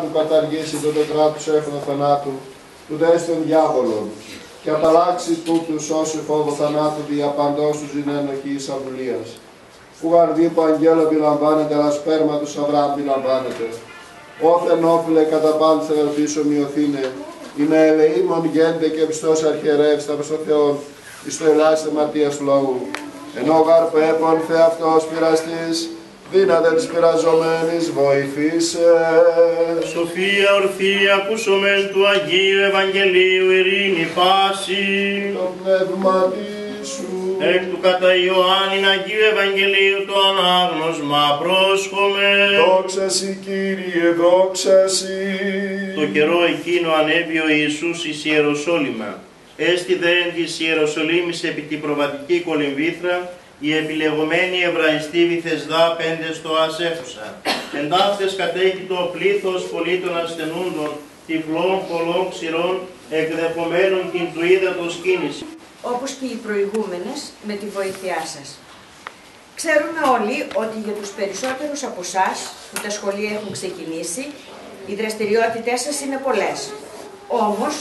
του καταργήσει τον τετράτους έφερα θανάτου, του δες των διάβολων, και απαλλάξει τούτους όσοι φόβο θανάτου διαπαντός του ζηνένοχης αβουλίας. Που γαρδί που αγγέλο επιλαμβάνεται, αλλά σπέρμα του Αβραάμ επιλαμβάνεται. Όθεν όφιλε κατά πάντου θα ελπίσω μειωθήνε, είμαι ελεήμων γέντε και πιστός αρχιερεύστα προς τον Θεό, εις το ελάχιστο μαρτίας του λαού. Ενώ γαρ πέπον θε αυτός πειραστής, δύναται της πειραζομένης βοηθήσε. Σοφία ορθή ακούσομεν του Αγίου Ευαγγελίου ειρήνη πάση. Το πνεύμα σου. Εκ του κατά Ιωάννην Αγίου Ευαγγελίου το ανάγνωσμα πρόσχομαι. Δόξα σοι Κύριε, δόξα σοι. Το καιρό εκείνο ανέβη ο Ιησούς εις Ιεροσόλυμα. Έστι δε εν της Ιεροσολύμης επί την προβατική κολυμβήθρα, η επιλεγωμένη Εβραϊστή Βυθεσδά πέντε στο ασέφουσα. Εν ταύτες κατέχει το πλήθος πολίτων ασθενούντων, τυφλών, πολλών, ξηρών, εκδεχομένων την του ύδατος κίνηση. όπως και οι προηγούμενες με τη βοήθειά σας. Ξέρουμε όλοι ότι για τους περισσότερους από εσάς που τα σχολεία έχουν ξεκινήσει, οι δραστηριότητές σας είναι πολλές. Όμως,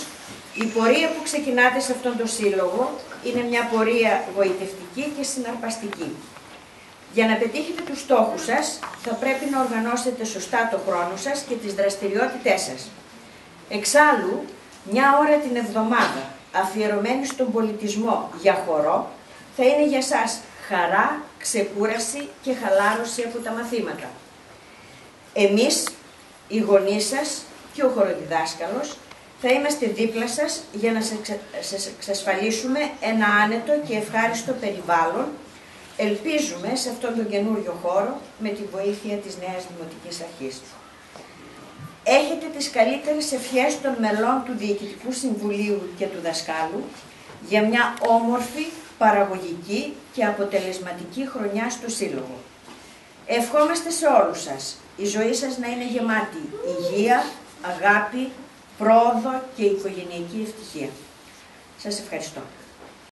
η πορεία που ξεκινάτε σε αυτόν τον σύλλογο είναι μια πορεία βοητευτική και συναρπαστική. Για να πετύχετε τους στόχους σας, θα πρέπει να οργανώσετε σωστά το χρόνο σας και τις δραστηριότητές σας. Εξάλλου, μια ώρα την εβδομάδα αφιερωμένη στον πολιτισμό για χορό θα είναι για σας χαρά, ξεκούραση και χαλάρωση από τα μαθήματα. Εμείς, οι γονείς σας και ο χοροδιδάσκαλος, θα είμαστε δίπλα σας για να σας εξασφαλίσουμε ένα άνετο και ευχάριστο περιβάλλον, ελπίζουμε σε αυτόν τον καινούριο χώρο με τη βοήθεια της νέας Δημοτικής Αρχής. Έχετε τις καλύτερες ευχές των μελών του Διοικητικού Συμβουλίου και του Δασκάλου για μια όμορφη, παραγωγική και αποτελεσματική χρονιά στο Σύλλογο. Ευχόμαστε σε όλους σας η ζωή σας να είναι γεμάτη υγεία, αγάπη, πρόοδο και οικογενειακή ευτυχία. Σας ευχαριστώ.